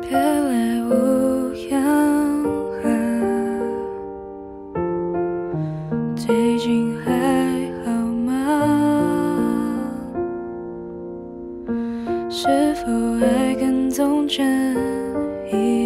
别来无恙啊，最近还好吗？是否还跟从前一样？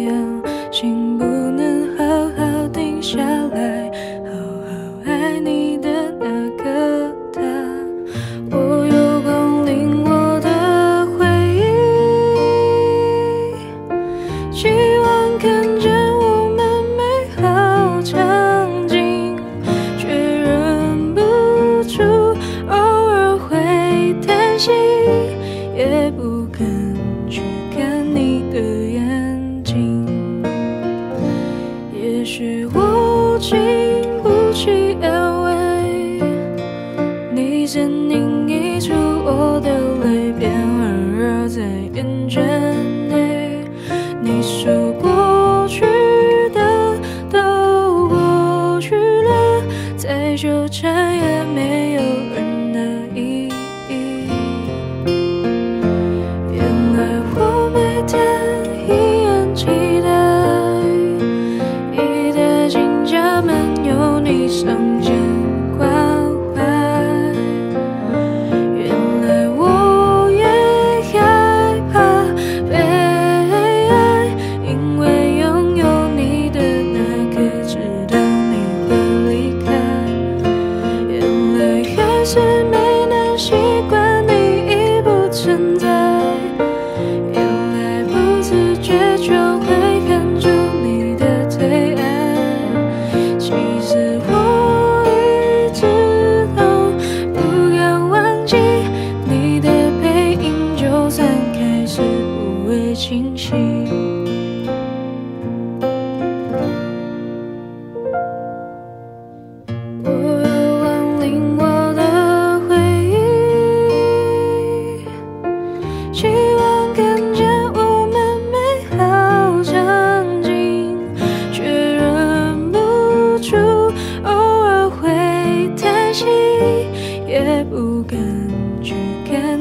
场景却忍不住偶尔会叹息也不肯去看你的眼睛。也许我经不起安慰你先领悟我的泪别让爱在眼圈。纠缠也没有。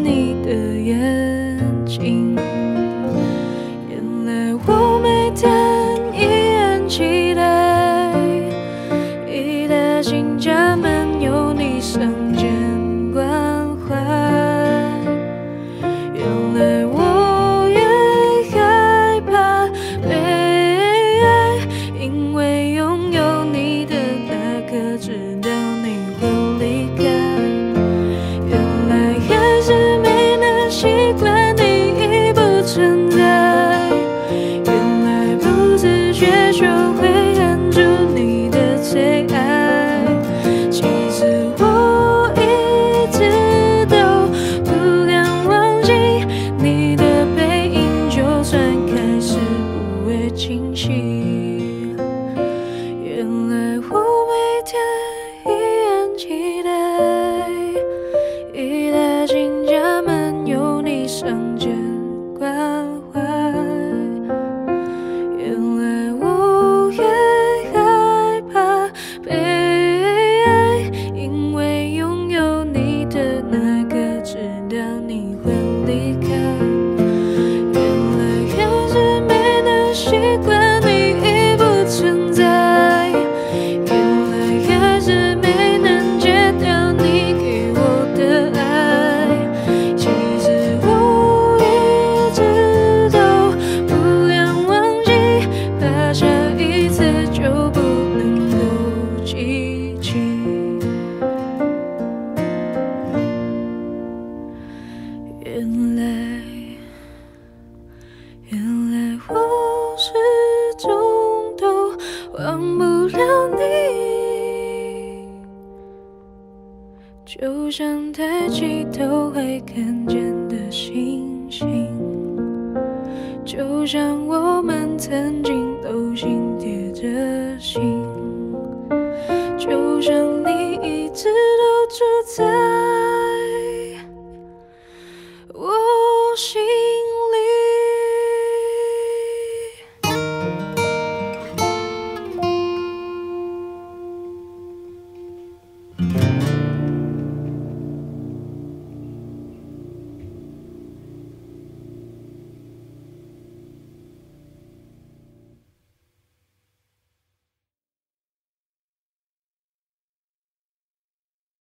你的眼睛，原来我每天依然期待，一大清家门有你声。心忘不了你。就像抬起头会看见的星星就像我们曾经都心贴着心。就像你一直都住在